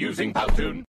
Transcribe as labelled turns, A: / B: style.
A: using Powtoon.